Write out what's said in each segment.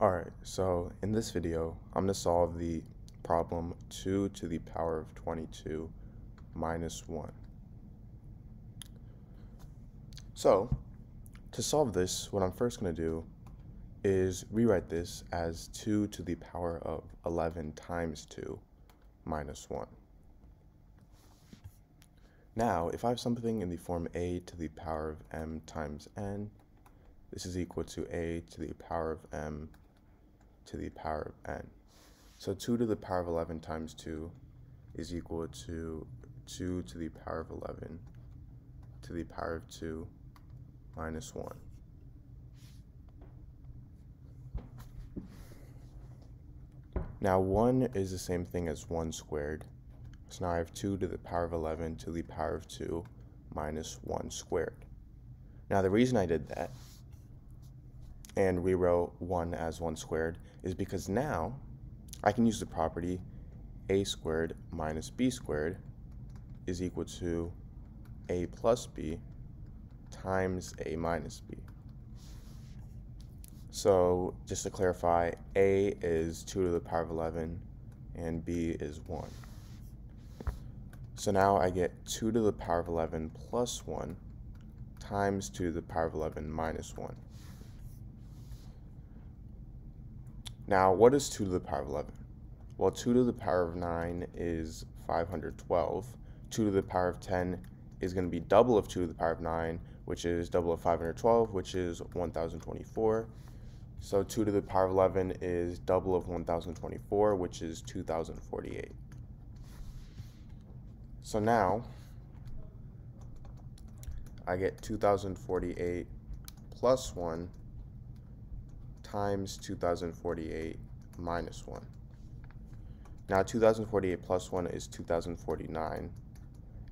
Alright, so in this video, I'm going to solve the problem 2 to the power of 22 minus 1. So, to solve this, what I'm first going to do is rewrite this as 2 to the power of 11 times 2 minus 1. Now, if I have something in the form a to the power of m times n, this is equal to a to the power of m to the power of n. So 2 to the power of 11 times 2 is equal to 2 to the power of 11 to the power of 2 minus 1. Now 1 is the same thing as 1 squared. So now I have 2 to the power of 11 to the power of 2 minus 1 squared. Now the reason I did that and rewrote 1 as 1 squared is because now I can use the property a squared minus b squared is equal to a plus b times a minus b. So just to clarify, a is 2 to the power of 11 and b is 1. So now I get 2 to the power of 11 plus 1 times 2 to the power of 11 minus 1. Now, what is 2 to the power of 11? Well, 2 to the power of 9 is 512. 2 to the power of 10 is going to be double of 2 to the power of 9, which is double of 512, which is 1024. So 2 to the power of 11 is double of 1024, which is 2048. So now, I get 2048 plus 1 times 2048 minus 1. Now 2048 plus 1 is 2049,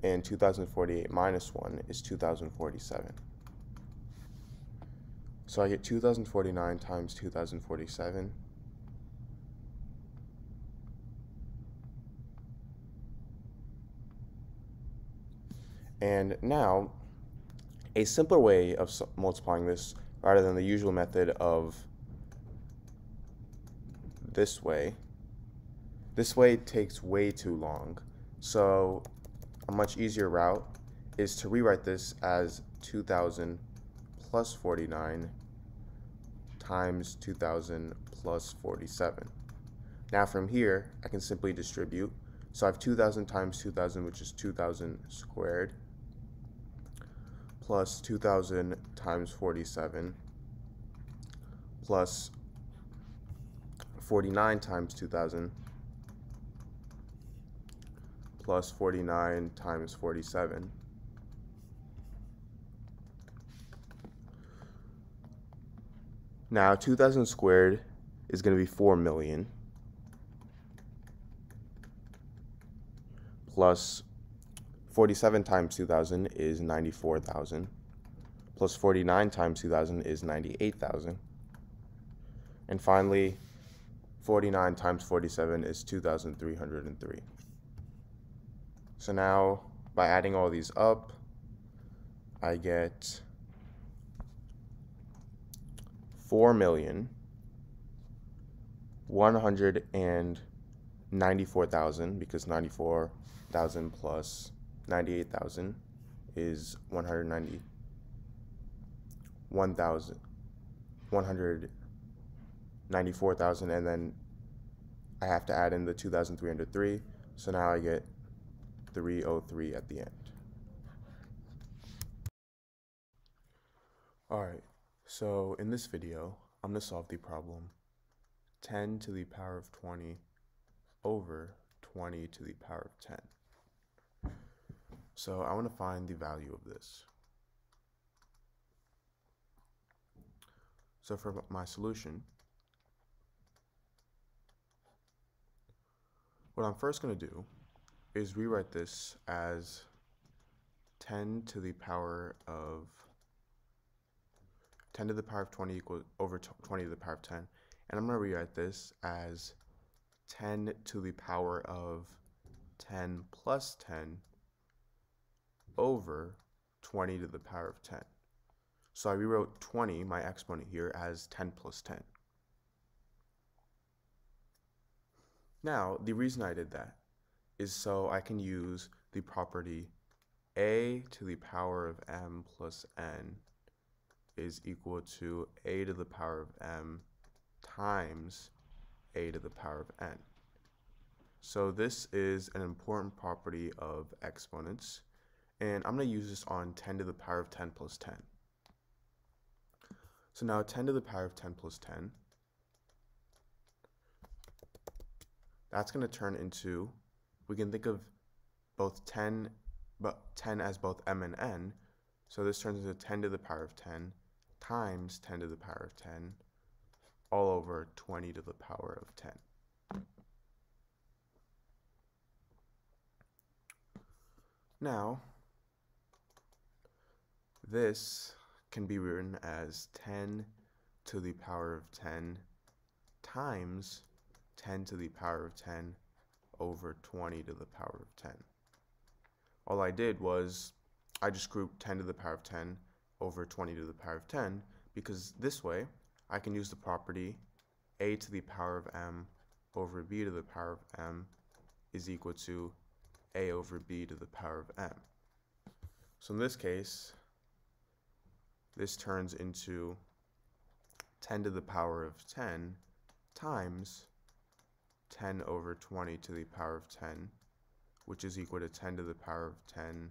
and 2048 minus 1 is 2047. So I get 2049 times 2047. And now, a simpler way of multiplying this rather than the usual method of this way. This way takes way too long. So a much easier route is to rewrite this as 2000 plus 49 times 2000 plus 47. Now from here, I can simply distribute. So I have 2000 times 2000, which is 2000 squared, plus 2000 times 47, plus 49 times 2000 plus 49 times 47. Now 2000 squared is going to be 4 million plus 47 times 2000 is 94,000 plus 49 times 2000 is 98,000 and finally 49 times 47 is 2,303. So now, by adding all these up, I get 4 million 194,000 because 94,000 plus 98,000 is 190 1,000 100 94,000 and then I have to add in the 2,303 so now I get 303 at the end. Alright, so in this video I'm going to solve the problem 10 to the power of 20 over 20 to the power of 10. So I want to find the value of this. So for my solution, What I'm first going to do is rewrite this as 10 to the power of 10 to the power of 20 equals over 20 to the power of 10. And I'm going to rewrite this as 10 to the power of 10 plus 10 over 20 to the power of 10. So I rewrote 20, my exponent here, as 10 plus 10. Now, the reason I did that is so I can use the property a to the power of m plus n is equal to a to the power of m times a to the power of n. So this is an important property of exponents, and I'm going to use this on 10 to the power of 10 plus 10. So now 10 to the power of 10 plus 10, that's going to turn into, we can think of both 10, but 10 as both m and n, so this turns into 10 to the power of 10 times 10 to the power of 10 all over 20 to the power of 10. Now, this can be written as 10 to the power of 10 times 10 to the power of 10 over 20 to the power of 10. All I did was I just grouped 10 to the power of 10 over 20 to the power of 10 because this way I can use the property a to the power of m over b to the power of m is equal to a over b to the power of m. So in this case, this turns into 10 to the power of 10 times 10 over 20 to the power of 10, which is equal to 10 to the power of 10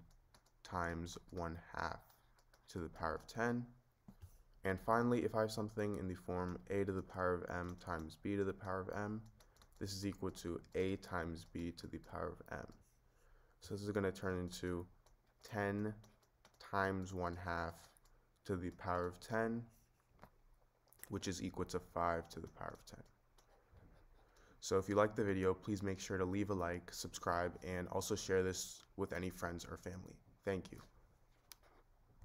times 1 half to the power of 10. And finally, if I have something in the form a to the power of m times b to the power of m, this is equal to a times b to the power of m. So this is going to turn into 10 times 1 half to the power of 10, which is equal to 5 to the power of 10. So if you liked the video, please make sure to leave a like, subscribe, and also share this with any friends or family. Thank you.